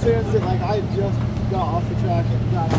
seriously, like I just got off the track and got